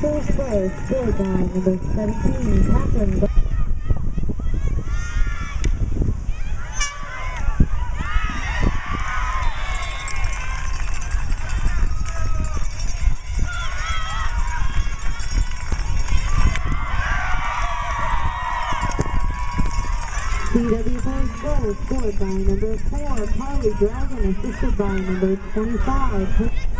Bulls Pro, scored number 17, Catherine. CW Bulls goal scored by number 4, Carly Dragon, assisted by number 25.